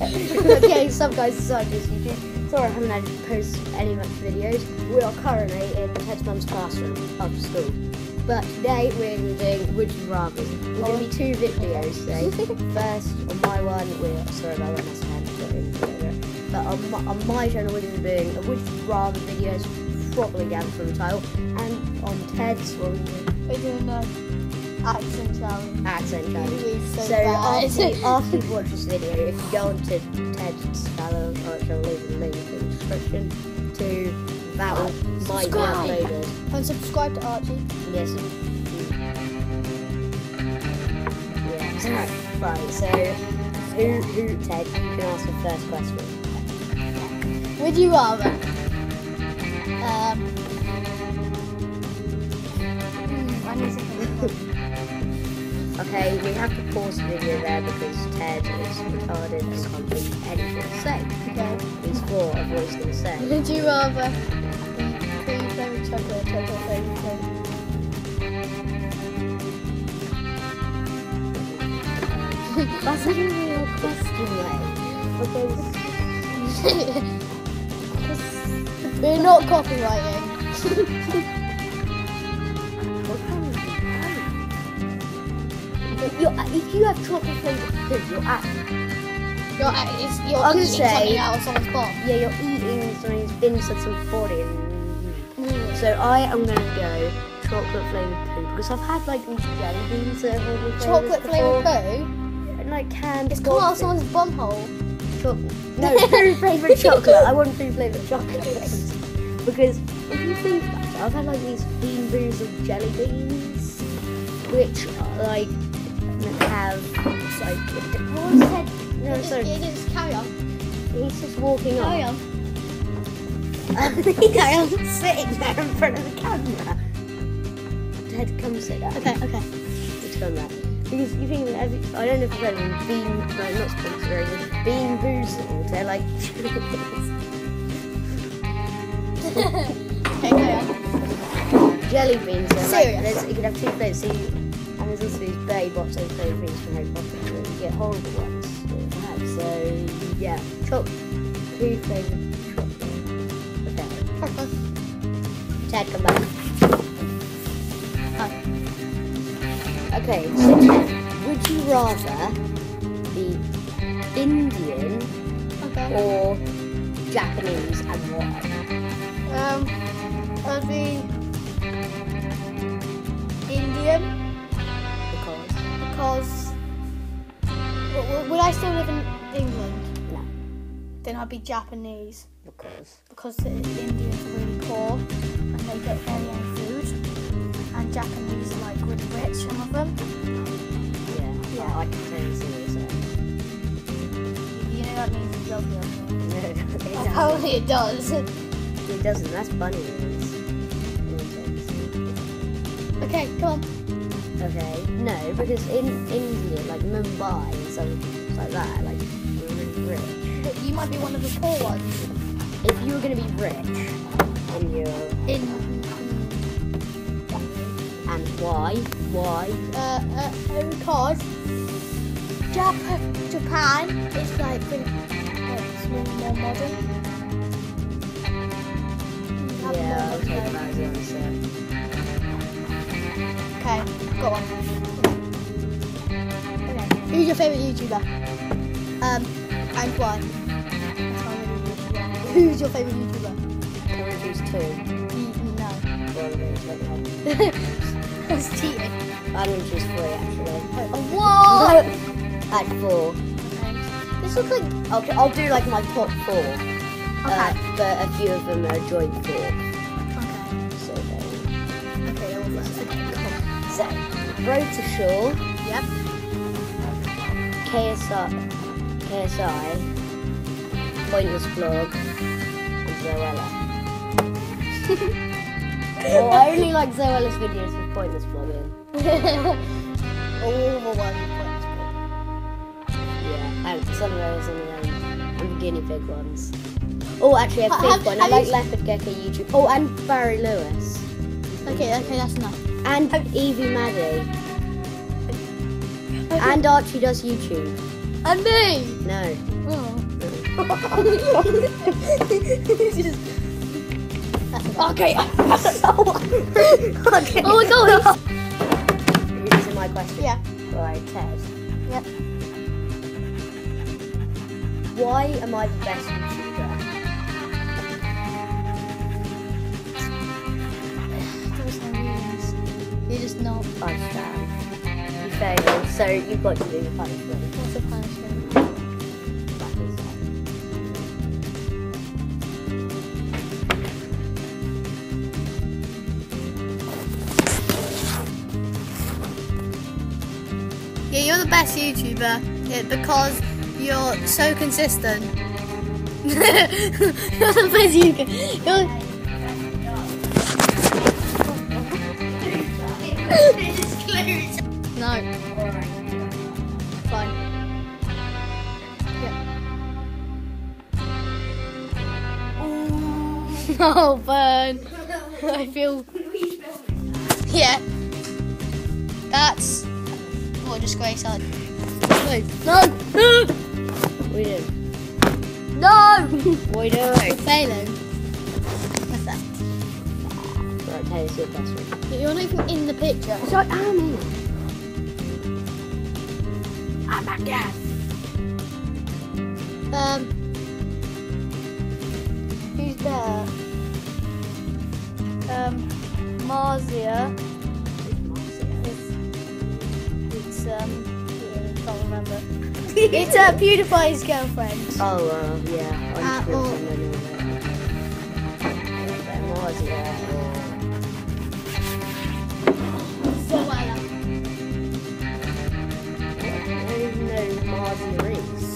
okay, some guys decided this YouTube. Sorry I haven't had to post any much videos. We are currently in Ted's mum's classroom after school. But today we're doing Would You Rather. We're going to be two videos today. First, on my one, we're sorry about that, that's a hand put in there. But on my, on my channel, we're going to be doing a Would You Rather videos, probably down from the title. And on Ted's, what we're doing We're doing a accent challenge. accent challenge. So So bad. after, after you watch this video, if you go onto Ted's channel, which I'll leave the link in the description, to that one might be uploaded. And subscribe to Archie. Yes. Yeah. Right. So, who, who, Ted? You can ask the first question. Would you rather? Um. hmm, I need to think. Okay, we have to pause the video there because Ted is retarded and can't think anything to say. Okay. He's four of what he's going to say. Would you rather eat cream flavoured chocolate or chocolate flavoured cream? That's a real question, though. Because We're not copywriting. If, you're, if you have chocolate flavored food, you're at, You're, uh, it's, you're I would eating say- something out of someone's bum. yeah, you're eating something's been some body. Mm. so I am going to go chocolate flavored poo because I've had like these jelly beans that have all Chocolate flavoured before, poo? and like canned. It's come out of someone's bum hole. food. No poo flavored chocolate. I want poo flavored chocolate because if you think about it, I've had like these bean boos of jelly beans, which are, like have it's like what was that? No, Just- sorry. just carry on. He's just walking Carry on. on. He's just sitting there in front of the camera. Ted, come sit down. Okay, okay. It's come back. Because you think that every, I don't know if you've heard of them, bean, no, not good. BeanBoozled. They're like Okay, carry on. jelly beans. Serious? like, there's, you can have two flavors. So you, there's also these box and flavor things from Harry Potter. So you get horrible ones. So yeah, chocolate, two chocolate. Okay. Ted, come back. Okay, so would you rather be Indian Okay. or Japanese and why? Um, I'd be Indian Because because w- w- would I still live in England? no, Then I'd be Japanese because because the Indians are really poor and they get their own food, and Japanese are like really rich. Some of them. yeah, Yeah. I, can totally see what you're saying. You know that means it's lovely. No, it doesn't. Apparently it does. It doesn't. That's bunny okay, come on. Okay, no, because in India, like Mumbai and stuff like that, like rich. You might be one of the poor ones. If you were gonna be rich, and you're In and why? Why? uh, uh, because Jap- Japan is like it's more, more modern. Yeah, take that as the answer. Okay, got one. Okay. Who's your favourite YouTuber? Um, and why? That's my really YouTuber. Who's your favourite YouTuber? Can we choose two? Mm, No. Well, I'm gonna choose. That's cheating. I'm gonna choose three actually. What? At four. This looks like. I'll, I'll do like my top four. Okay. Uh, but a few of them are joint four. Cool. So, Road to Shore, Yep. KSI, KSI, Pointless Vlog, and Zoella. well, oh, I only like Zoella's videos with Pointless Vlogging. All the ones. pointless. Yeah, and some of those on the end, and the guinea pig ones. Oh, actually, a have- one. I like Leopard Gecko YouTube. Oh, and Barry Lewis. Okay, okay, that's enough. And Evie Maddie. And Archie does YouTube. And me! No. Oh. Okay. okay. Oh my god! These are my questions. yeah. Right, Ted. Yep. Why am I the best I stand. You failed, so you've got to do the punishment. What's the punishment? Yeah, you're the best YouTuber yeah, because you're so consistent. you're the best YouTuber. No, fine. Yeah. oh, burn. I feel. Yeah. That's what disgrace I. No, no, no, We do. no. We do. Failing. Right, Ted, it's your best one. You're not even in the picture. So I am in it. I'm a guest. Um, who's there? Um, Marzia. It's, it's um, yeah, I can't remember. it's uh, PewDiePie's girlfriend. Oh, uh, yeah. Uh, sure oh.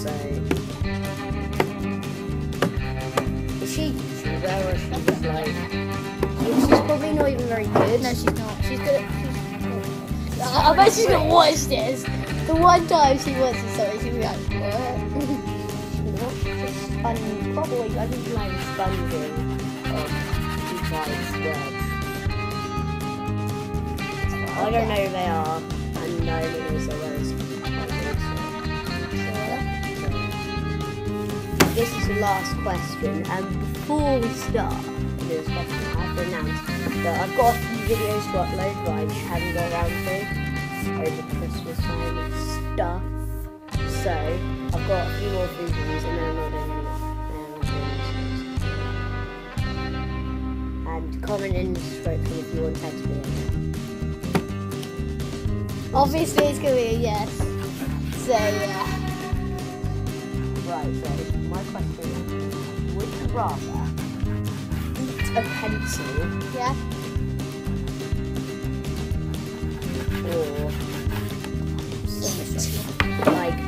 Is she a YouTuber she just like. She's probably not even very good. No, she's not. She's good. She's, I bet she's gonna watch this. The one time she watches something, she'll be like, what? not just probably I think like sponging on PewDiePie's words. I don't know who they are, and no one knows their words. The last question, and before we start this question, I have to announce that I've got a few videos to upload, but I haven't got around to over Christmas time and stuff. So I've got a few more videos, and then I'm not doing. And comment in the description if you want to in it. Obviously, it's gonna be a yes. So yeah. Right, so my question would you rather eat a pencil Yeah. or eat like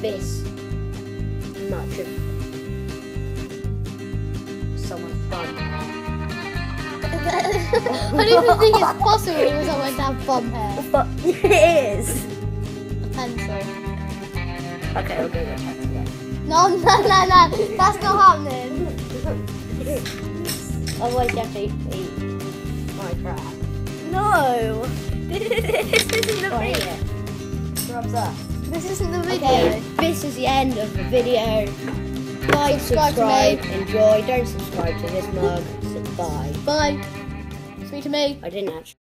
this much of someone's bum? I don't even think it's possible for someone to have bum hair. But it is. A pencil. Okay, I'll go with pencil. No, no, no, no. That's not happening. Oh, Otherwise, you have to eat my crap. No. This isn't the Oh, it. Thumbs up. This isn't the video. Okay, this is the end of the video. Like, Subscribe to subscribe, me. enjoy. Don't subscribe to this mug. Bye. Bye. Sweet to me. I didn't actually.